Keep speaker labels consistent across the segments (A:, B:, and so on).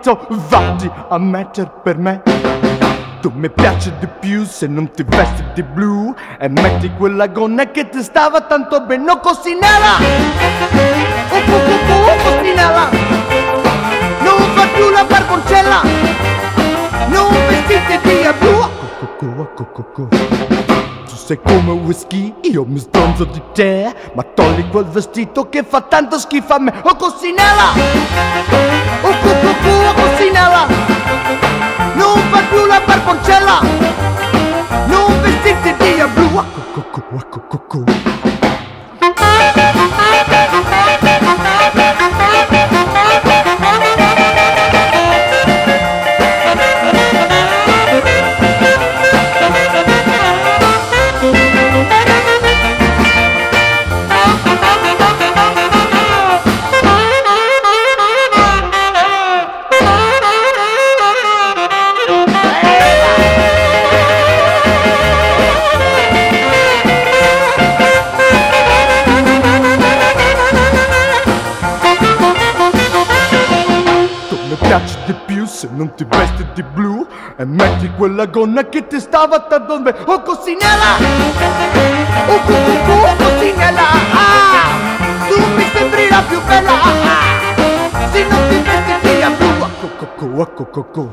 A: pulito, vatti a mettere per me. Tu mi piaci di più se non ti vesti di blu. E metti quella gonna che ti stava tanto bene Oh cosinella Oh oh oh oh cosinella Non fa più la barboncella! Non vestite di blu sei come whisky, io mi stronzo di te. Ma togli quel vestito che fa tanto schifo a me. Oh cosinella Oh oh oh cosinella non fa più la barboncella! Non vestite di blu! Acco cocco acco cocco metti quella gonna che ti stava tanto bene Oh cosinella Oh cucù oh cosinella ah, Tu mi sembri la più bella ah, Se non ti vesti di blu Acco cocco acco cocco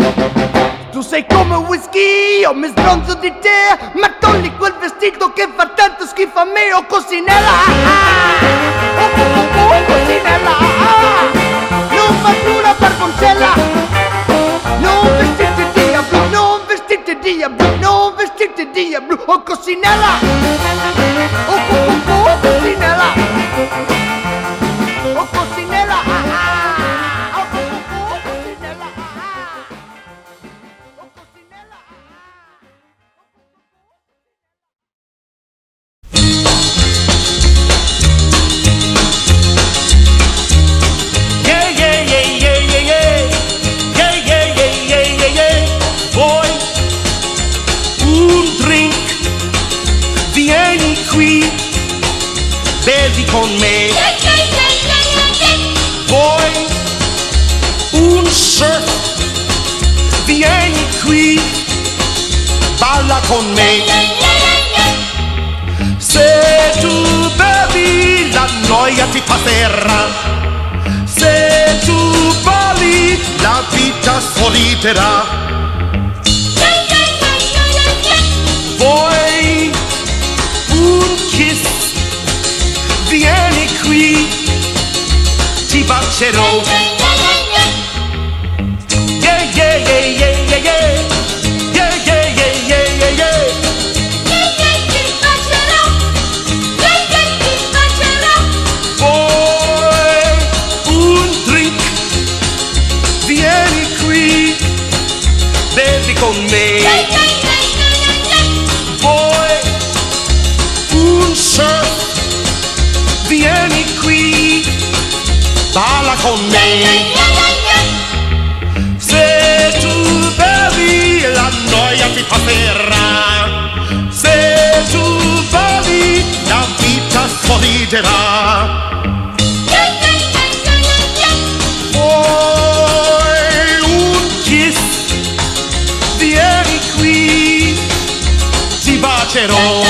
A: Tu sei come whisky, io mi stronzo di te Ma togli quel vestito che fa tanto schifo a me Oh cosinella ah, Oh cucù oh cosinella ah, non fa più la barboncella vestite di blu, non vestite di blu
B: passerà. Se tu balli la vita soliterà. Vuoi un kiss? Vieni qui, ti bacerò. Yeah, yeah, yeah, yeah. Sorriderà. Vuoi un kiss? Vieni qui, ti bacerò.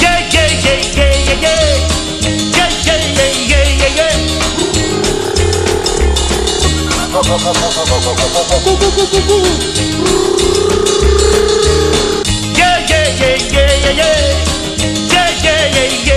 B: Yeah, yeah, yeah, yeah, yeah. Yeah, yeah, yeah, yeah, yeah, yeah. Yeah, Yeah, yeah,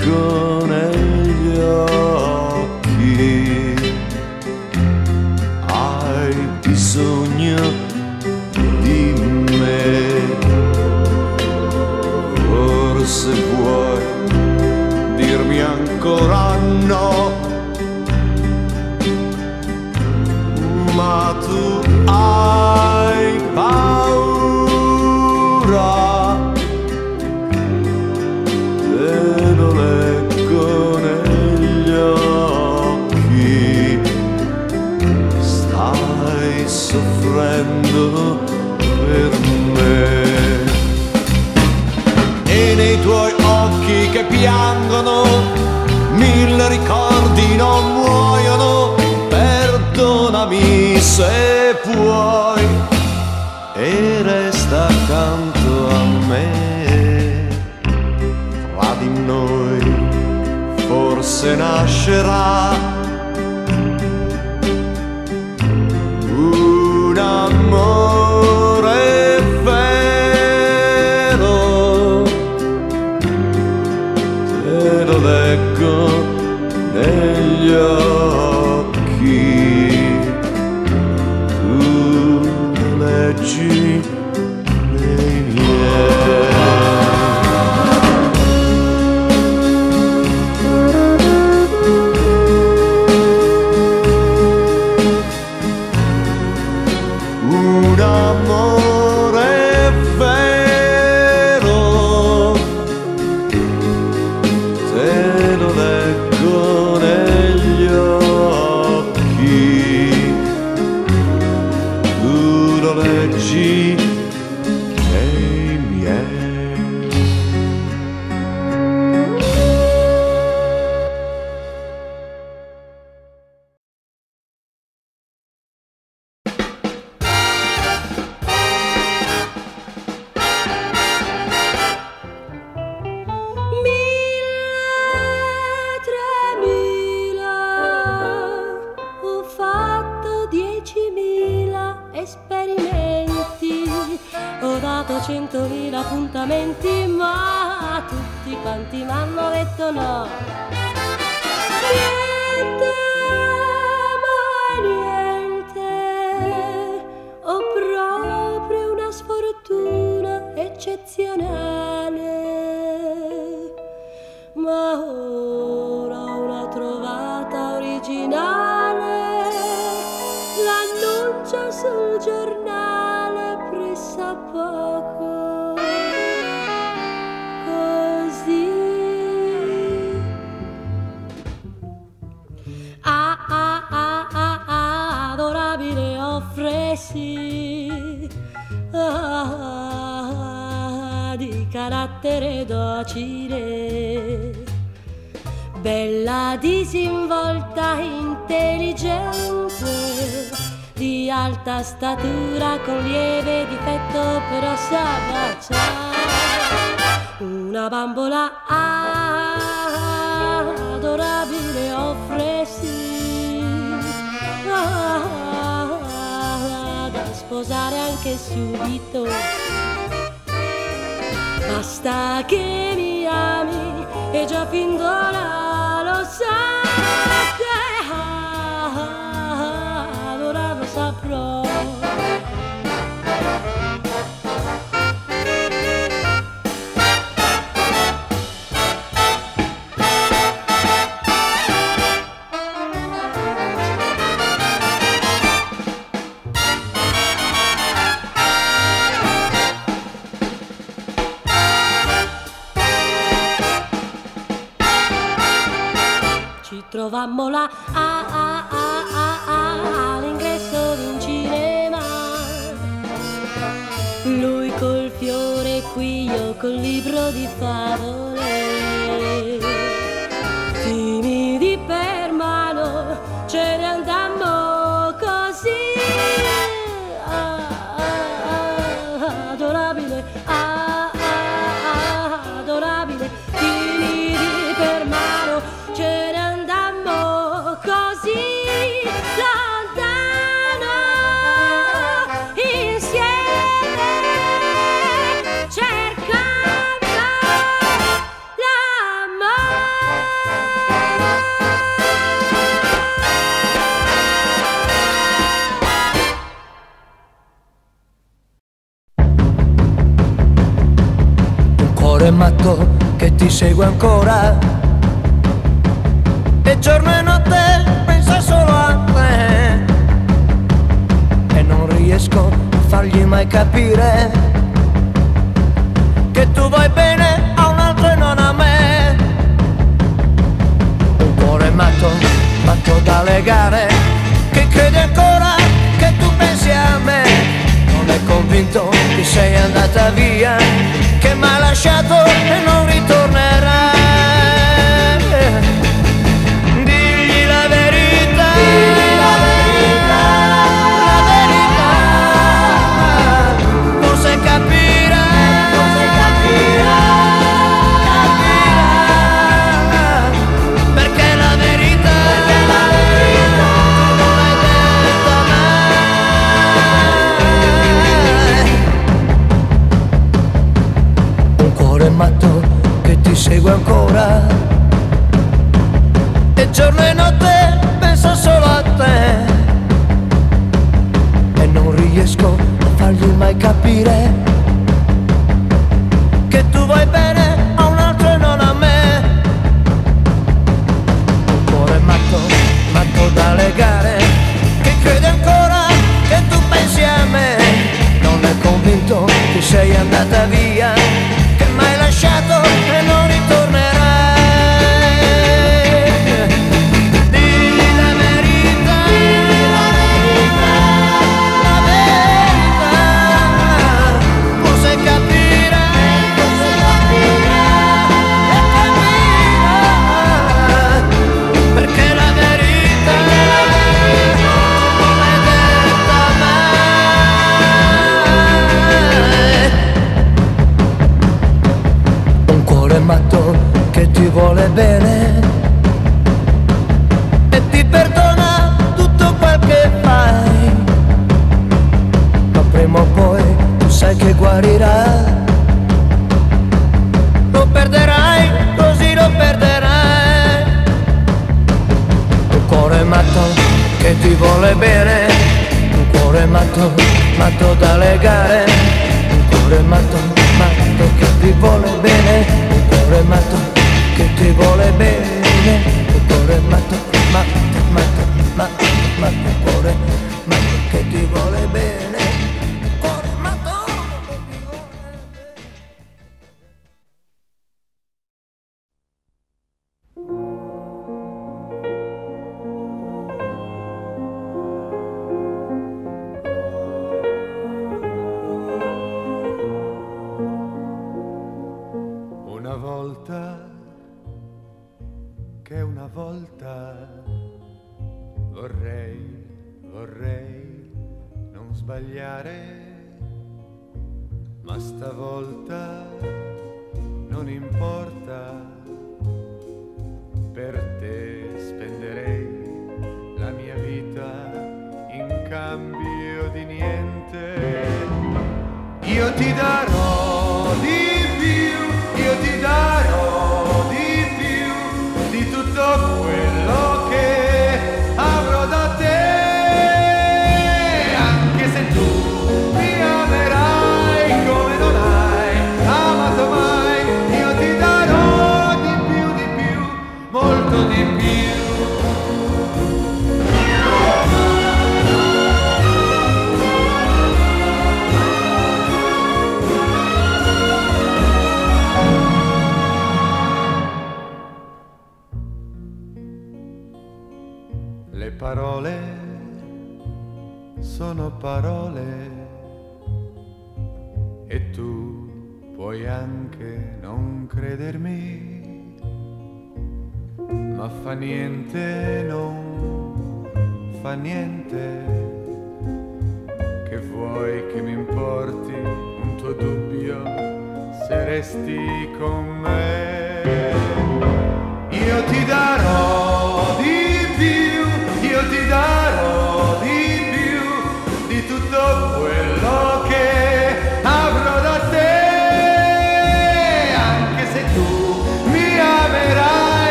C: good.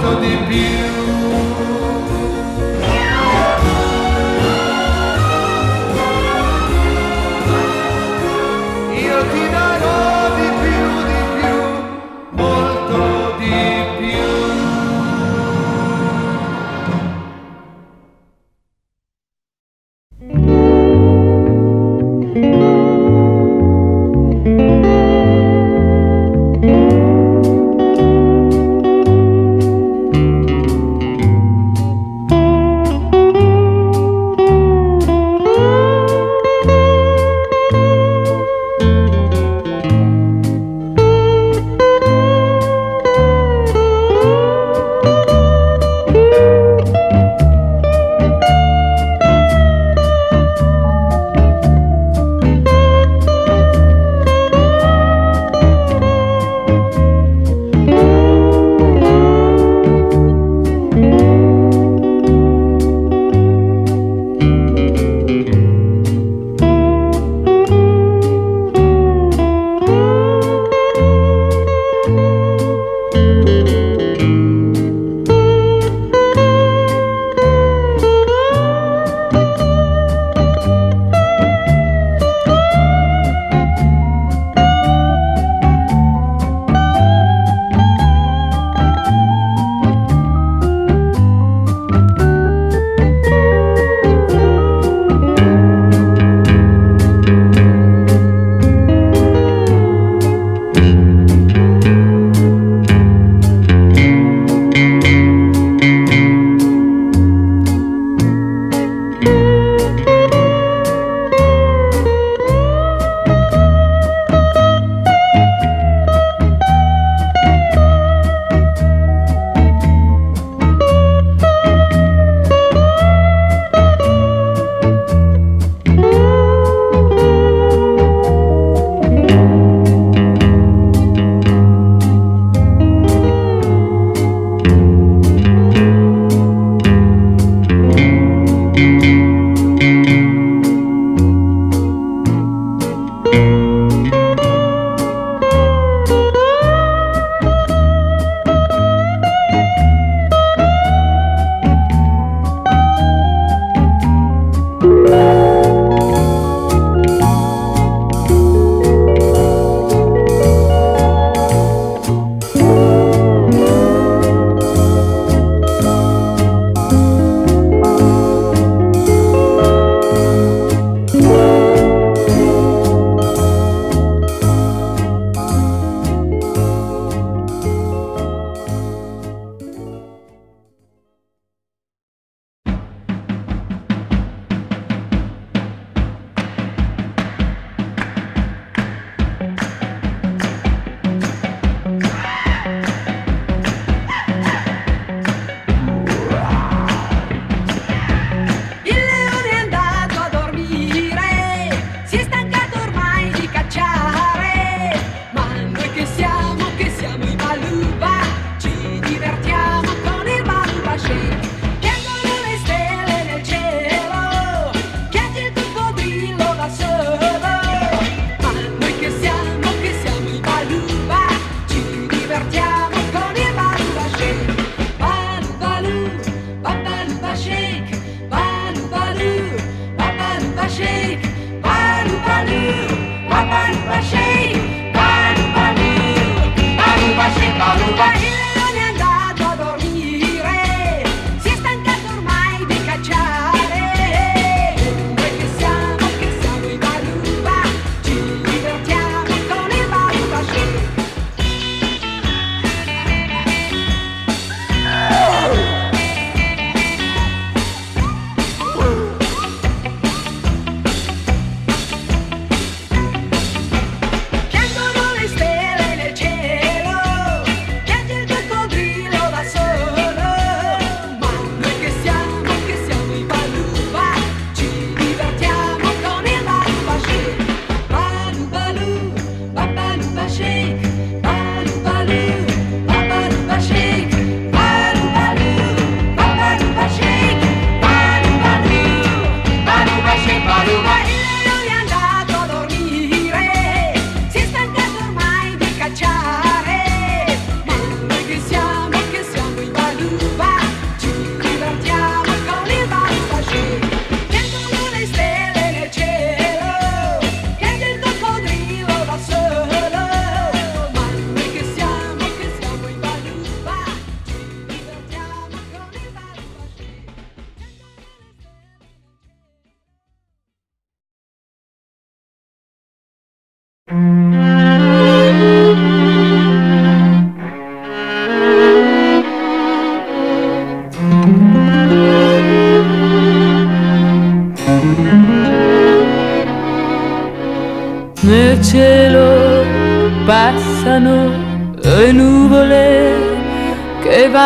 C: Molto di più.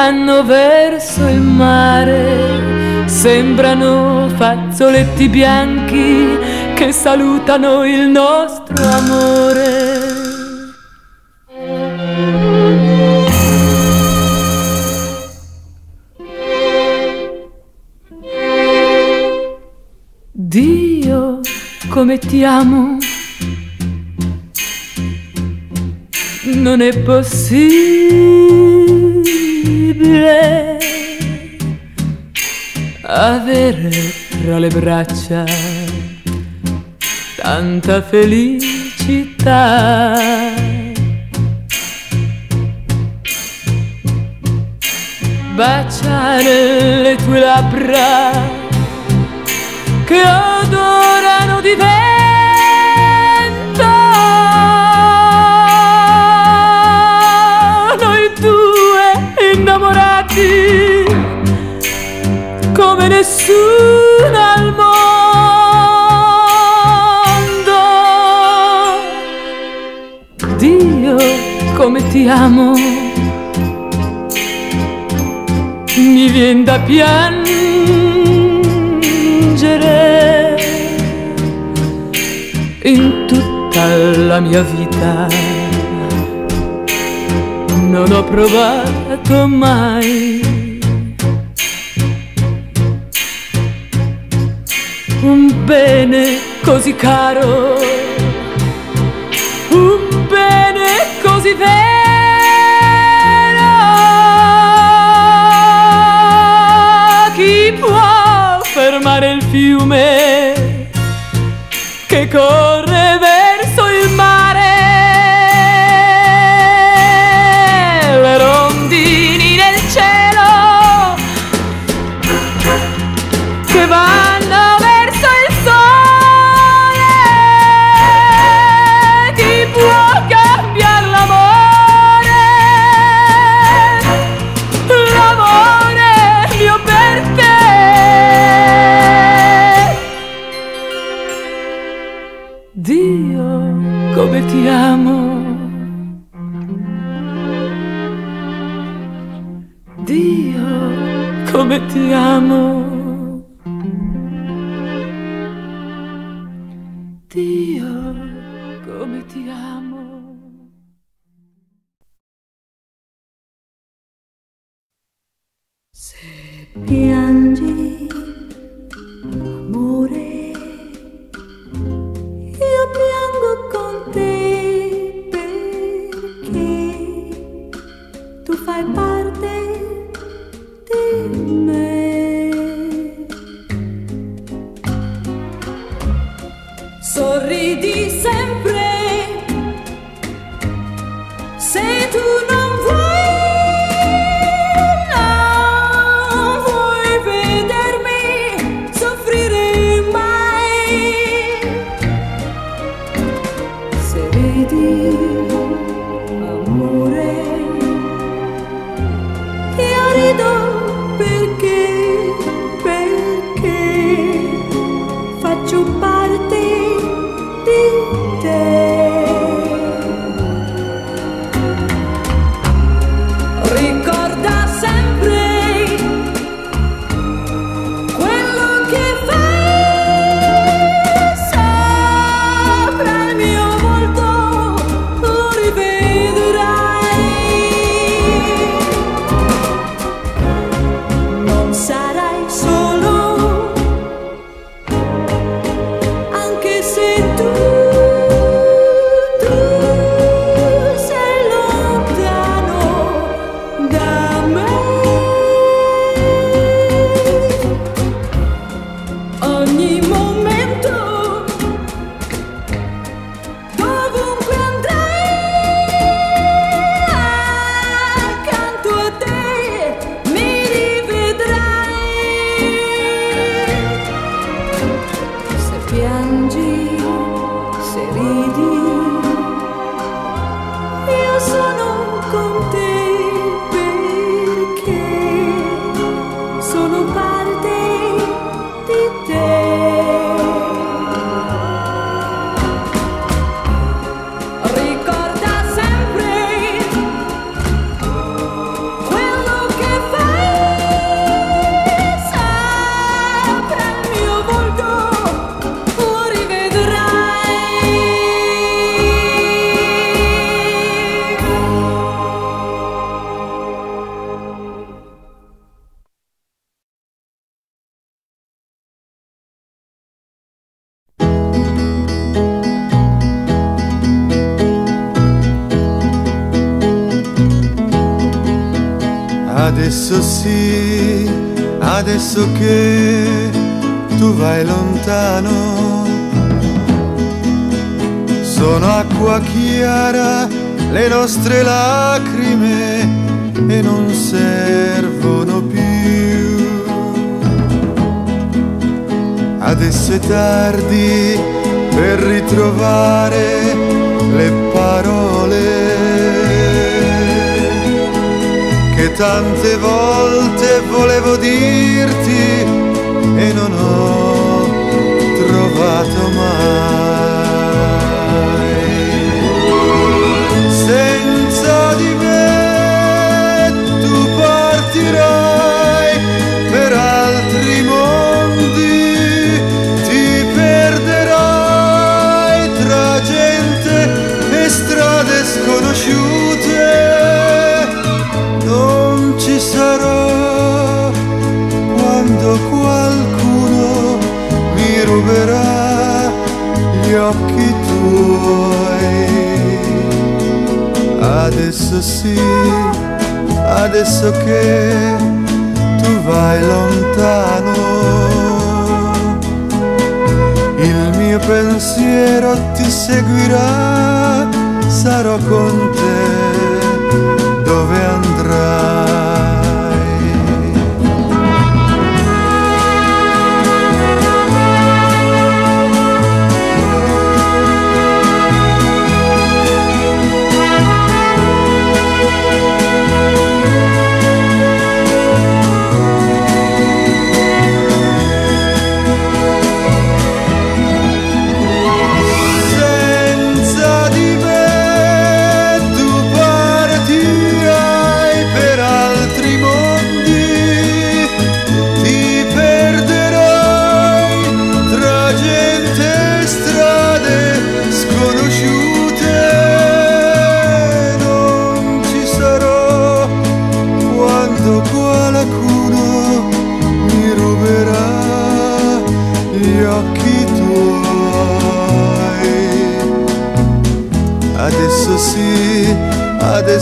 D: Vanno verso il mare. Sembrano fazzoletti bianchi che salutano il nostro amore. Dio, come ti amo. Non è possibile avere tra le braccia tanta felicità. Baciare le tue labbra che odorano di vento. Nessuno al mondo. Dio, come ti amo. Mi viene da piangere in tutta la mia vita. Non ho provato mai un bene così caro, un bene così vero. Dio, come ti amo. Dio, come ti amo.
E: adesso sì, adesso che tu vai lontano, il mio pensiero ti seguirà, sarò con te.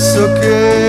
F: so okay.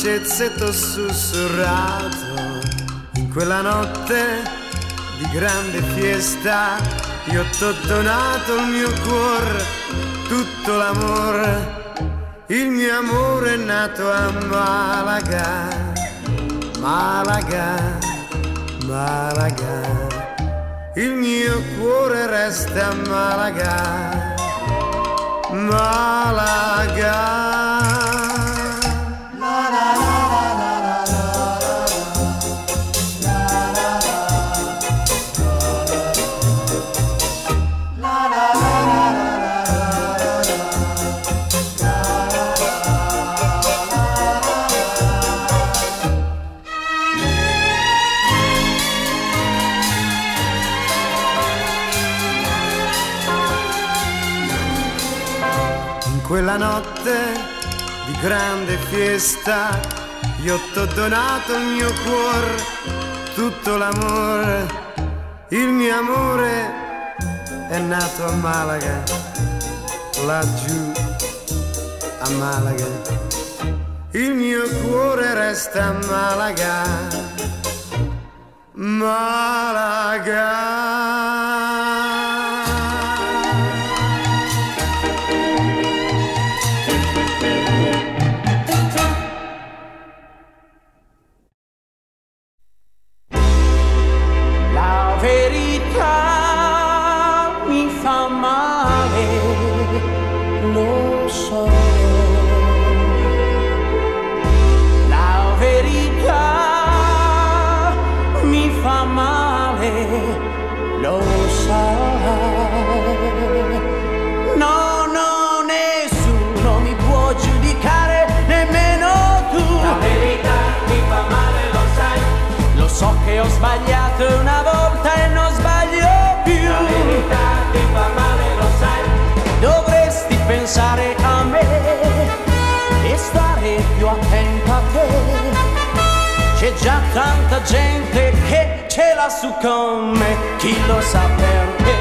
F: Dolcezze t'ho sussurrato. In quella notte di grande fiesta, io t'ho donato il mio cuore, tutto l'amore. Il mio amore è nato a Malaga, Malaga, Malaga. Il mio cuore resta a Malaga, Malaga. Quella notte di grande fiesta io t'ho donato il mio cuore, tutto l'amore. Il mio amore è nato a Malaga, laggiù a Malaga. Il mio cuore resta a Malaga, Malaga.
G: Già tanta gente che ce l'ha su con me, chi lo sa perché.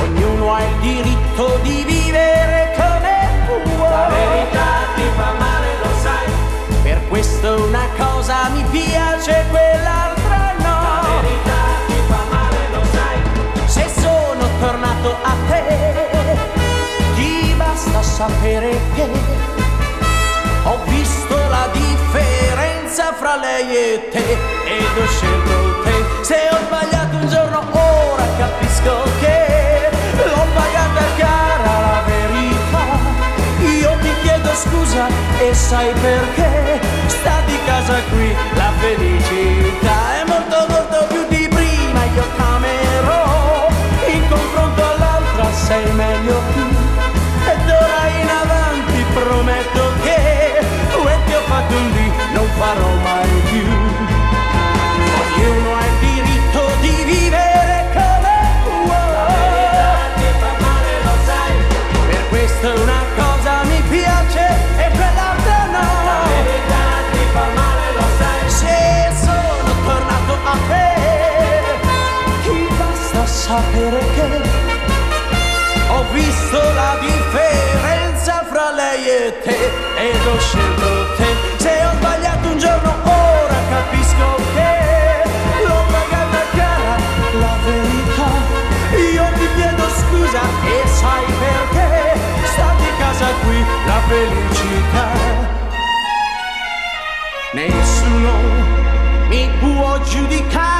G: Ognuno ha il diritto di vivere come vuole. La verità ti fa male, lo sai. Per questo una cosa mi piace, quell'altra no. La verità ti fa male, lo sai. Se sono tornato a te, ti basta sapere che ho visto la differenza fra lei e te ed ho scelto te. Se ho sbagliato un giorno, ora capisco che l'ho pagata cara la verità. Io ti chiedo scusa e sai perché sta di casa qui la felicità sapere che ho visto la differenza fra lei e te. Ed ho scelto te. Se ho sbagliato un giorno ora capisco che l'ho pagata cara la verità. Io ti chiedo scusa e sai perché? Sta di casa qui la felicità. Nessuno mi può giudicare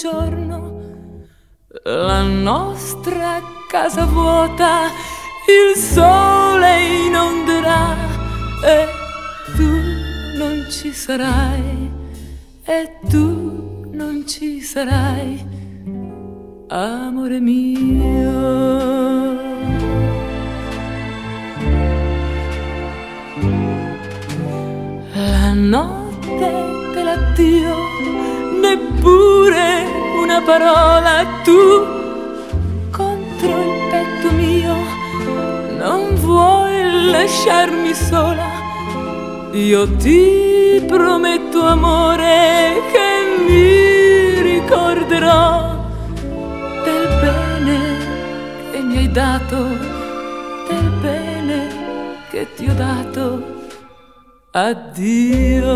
D: giorno. La nostra casa vuota, il sole inonderà e tu non ci sarai, e tu non ci sarai amore mio. La notte dell'addio, neppure una parola tu contro il petto mio, non vuoi lasciarmi sola. Io ti prometto amore che mi ricorderò del bene che mi hai dato, del bene che ti ho dato. Addio.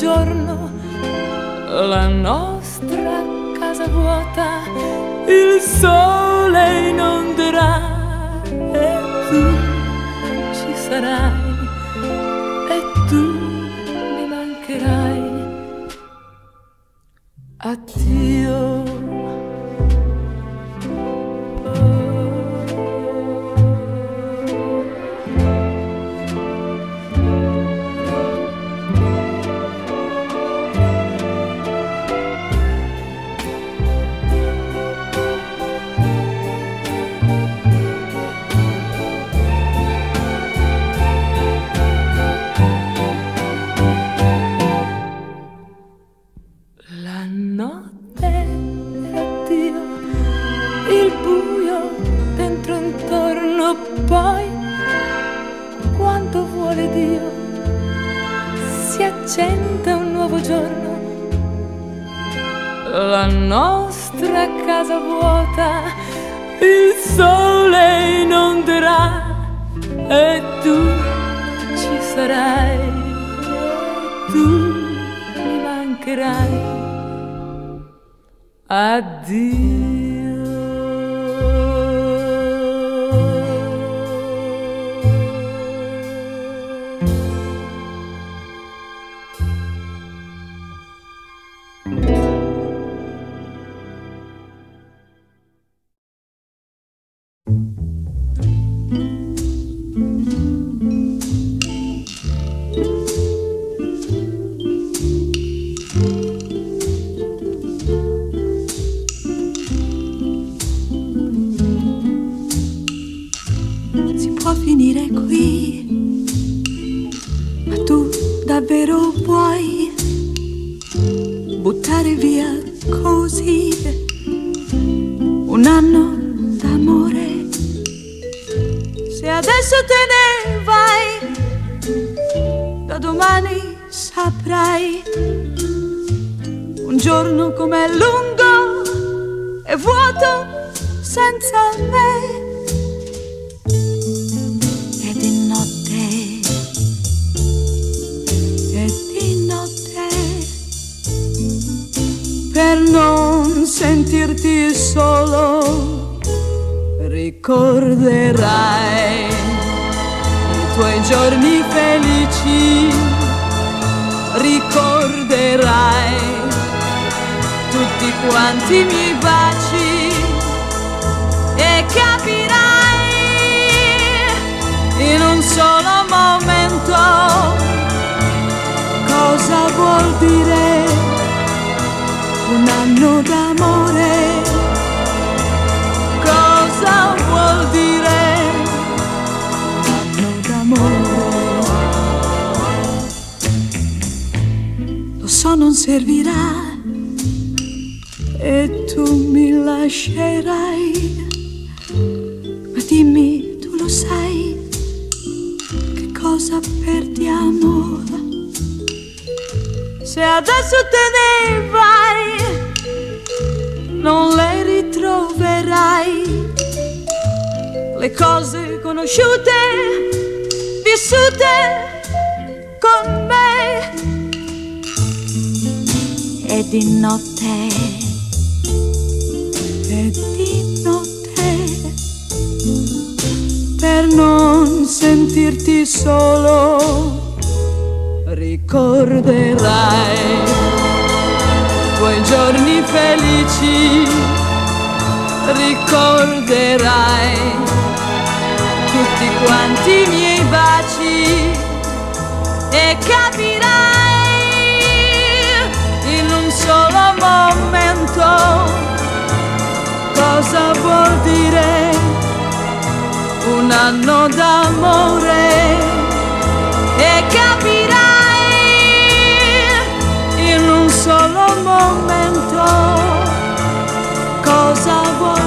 D: Giorno, la nostra casa vuota, il sole inonderà e tu ci sarai e tu mi mancherai. Addio. senza me. E di notte. E
H: di notte. Per non sentirti solo ricorderai i tuoi giorni felici. Ricorderai tutti quanti mi vai solo momento cosa vuol dire un anno d'amore. Cosa vuol dire un anno d'amore? Lo so non servirà e tu mi lascerai, adesso te ne vai, non le ritroverai. Le cose conosciute, vissute con me. E di notte, e di notte, per non sentirti solo ricorderai quei giorni felici, ricorderai tutti quanti i miei baci e capirai in un solo momento cosa vuol dire un anno d'amore solo momento cosa vuol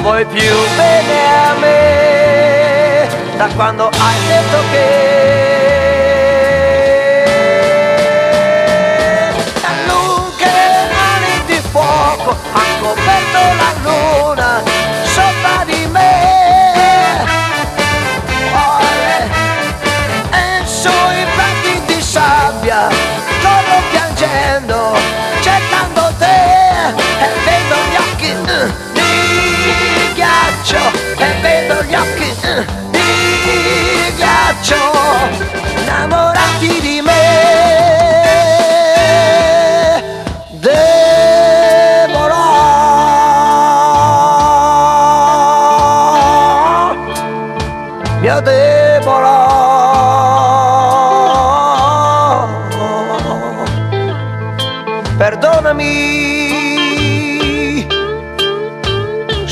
C: non vuoi più bene a me, da quando hai detto che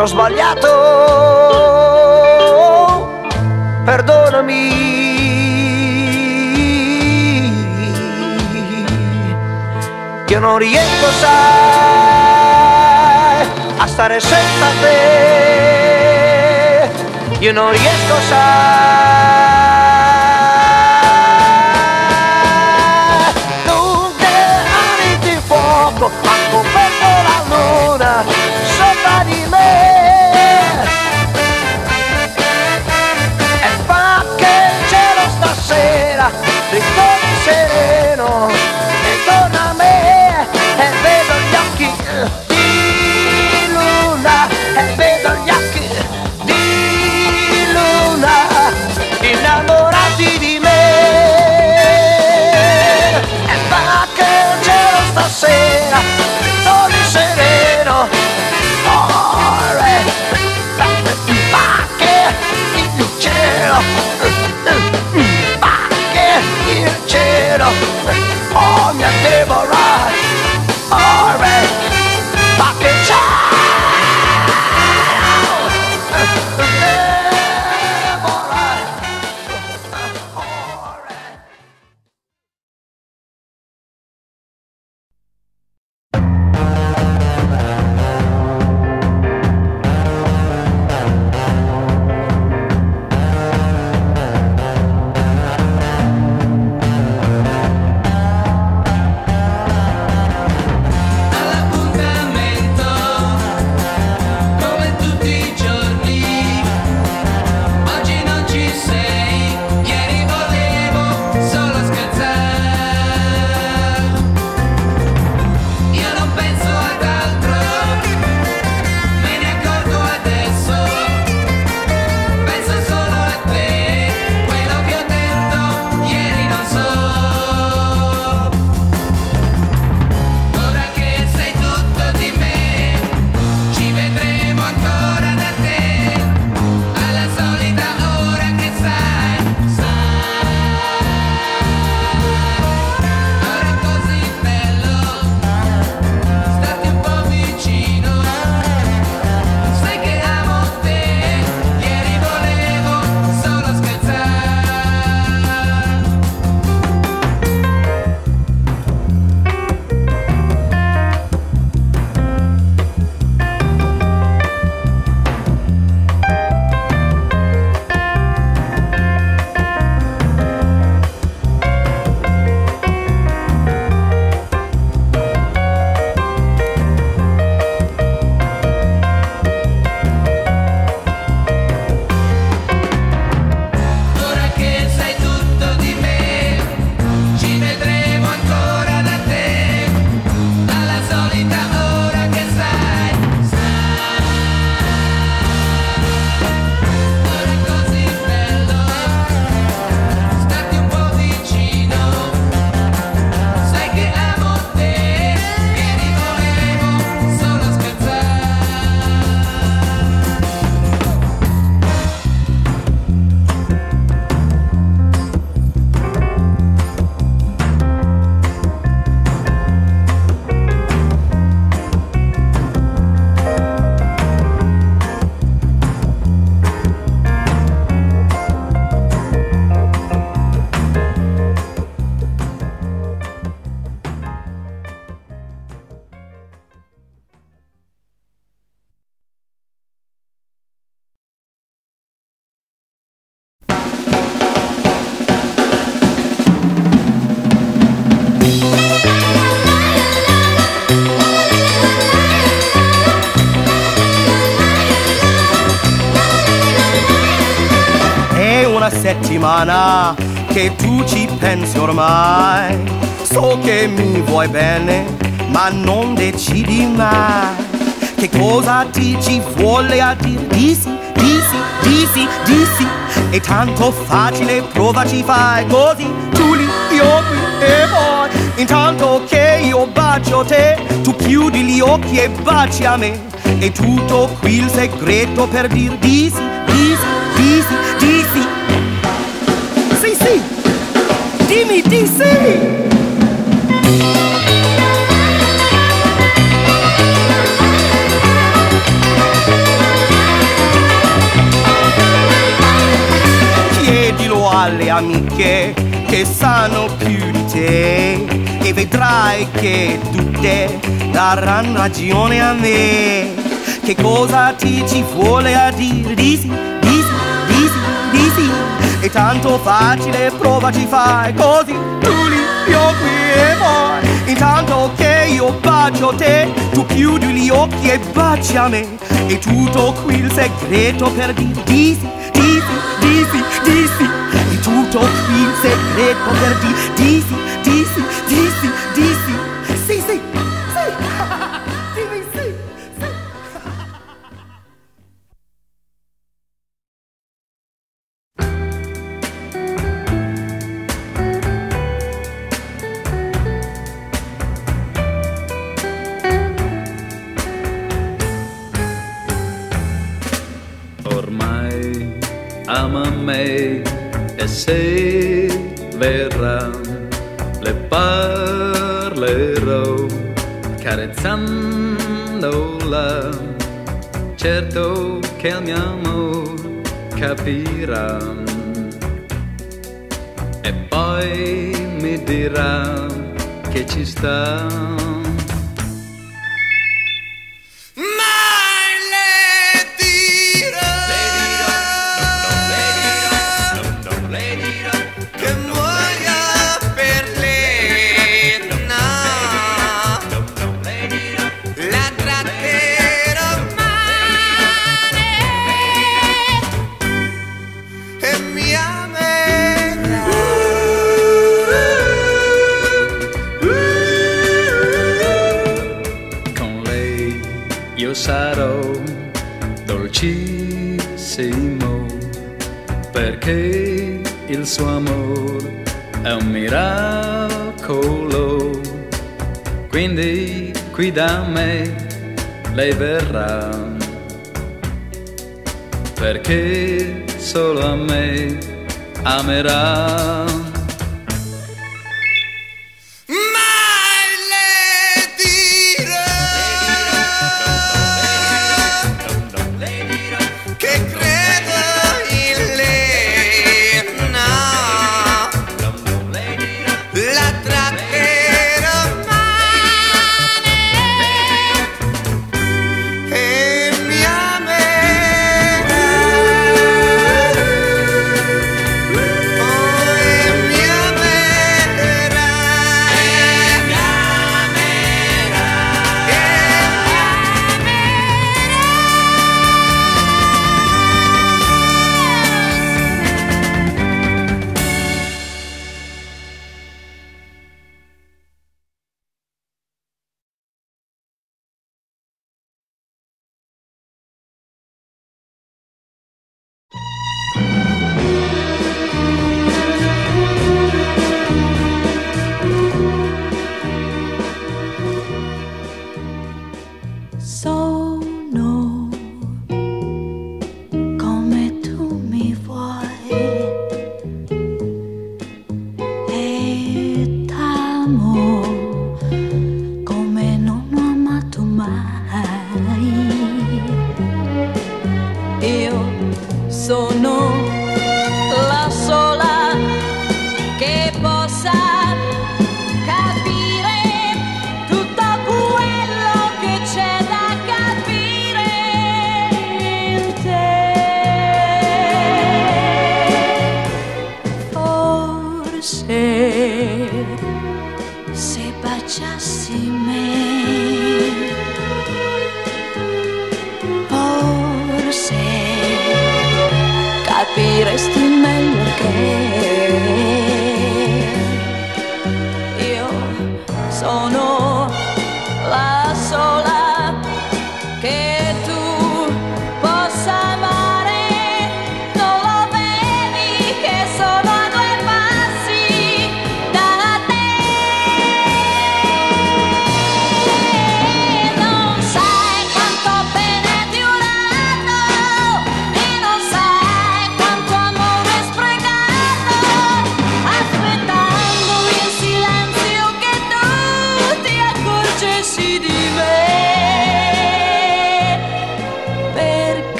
C: ho sbagliato. Perdonami. Io non riesco sai a stare senza te. Io non riesco sai historia seré.
B: Settimana che tu ci pensi ormai. So che mi vuoi bene, ma non decidi mai. Che cosa ti ci vuole a dire? Di sì, di sì. È tanto facile, provaci, fai così. Tu lì, io qui e poi. Intanto che io bacio te, tu chiudi gli occhi e baci a me. È tutto qui il segreto per dir di sì, di sì, di. Sì, dimmi di sì. Chiedilo alle amiche che sanno più di te e vedrai che tutte daranno ragione a me. Che cosa ti ci vuole a dire? Di sì, di sì. È tanto facile, provaci, fai così. Tu lì, io qui e poi. Intanto che io bacio te, tu chiudi gli occhi e baci a me. È tutto qui il segreto per dire di sì, di sì, di sì, di sì. È tutto qui il segreto per dire di sì, di sì, di sì, di sì,
I: se verrà le parlerò carezzandola certo che il mio amore capirà e poi mi dirà che ci sta suo amore è un miracolo. Quindi qui da me lei verrà. Perché solo a me amerà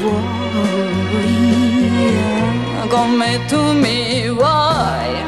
J: tu mi vuoi,
H: come tu mi vuoi.